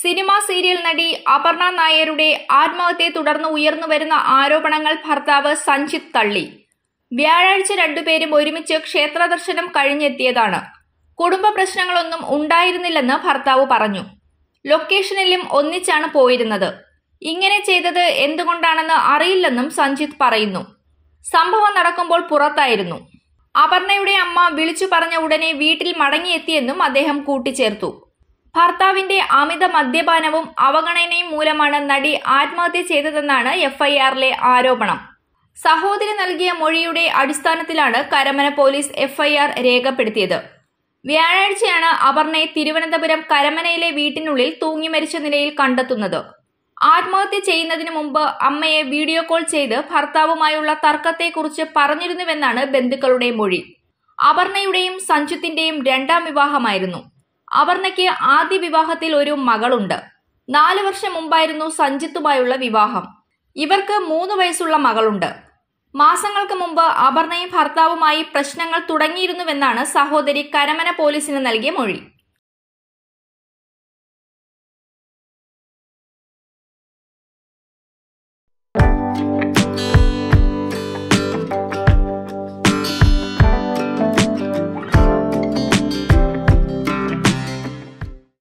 Cinema serial നടി അപർണ നായരുടെ ആത്മഹത്യയെ തുടർന്ന് ഉയർന്നു വരുന്ന ആരോപണങ്ങൾ ഭർത്താവ് സഞ്ജിത് തള്ളി. വ്യാഴാഴ്ച രണ്ടുപേരും ഒരുമിച്ച് ക്ഷേത്ര ദർശനം കഴിഞ്ഞെത്തിയതാണ്. കുടുംബ പ്രശ്നങ്ങളൊന്നും ഉണ്ടായിരുന്നില്ലെന്ന് ഭർത്താവ് പറഞ്ഞു. ലൊക്കേഷനിലും ഒന്നിച്ചാണ് പോയിരുന്നത്. ഇങ്ങനെ ചെയ്തത് എന്തുകൊണ്ടാണെന്ന് അറിയില്ലെന്നും സഞ്ജിത് പറയുന്നു. സംഭവം നടക്കുമ്പോൾ പുറത്തായിരുന്നു. അപർണയുടെ അമ്മ വിളിച്ചു പറഞ്ഞ ഉടനെ വീട്ടിൽ മടങ്ങിയെത്തിയെന്നും അദ്ദേഹം കൂട്ടിച്ചേർത്തു. ഭർത്താവിന്റെ അമിത മദ്യപാനവും അവഗണനയും മൂലമാണ് നടി ആത്മഹത്യ ചെയ്തതെന്നാണ് എഫ്ഐആറിലെ ആരോപണം. സഹോദരി നൽകിയ മൊഴിയുടെ അടിസ്ഥാനത്തിലാണ് കരമന പോലീസ് എഫ്ഐആർ രേഖപ്പെടുത്തിയത്. വ്യാഴാഴ്ചയാണ് അപർണയെ തിരുവനന്തപുരം കരമനയിലെ വീട്ടിനുള്ളിൽ തൂങ്ങി മരിച്ച നിലയിൽ കണ്ടെത്തുന്നത്. ആത്മഹത്യ ചെയ്യുന്നതിന് മുമ്പ് അമ്മയെ വീഡിയോ കോൾ ചെയ്ത് ഭർത്താവുമായുള്ള തർക്കത്തെക്കുറിച്ച് പറഞ്ഞിരുന്നുവെന്നാണ് ബന്ധുക്കളുടെ മൊഴി. അപർണയുടെയും സഞ്ജിത്തിന്റെയും രണ്ടാം വിവാഹമായിരുന്നു. അപർണയ്ക്ക് ആദ്യ വിവാഹത്തിൽ ഒരു മകളുണ്ട്. നാല് വർഷം മുമ്പായിരുന്നു സഞ്ജിത്തുമായുള്ള വിവാഹം. ഇവർക്ക് മൂന്ന് വയസ്സുള്ള മകളുണ്ട്. മാസങ്ങൾക്ക് മുമ്പ് അപർണയും ഭർത്താവുമായി പ്രശ്നങ്ങൾ തുടങ്ങിയിരുന്നുവെന്നാണ് സഹോദരി കരമന പോലീസിന് നൽകിയ മൊഴി.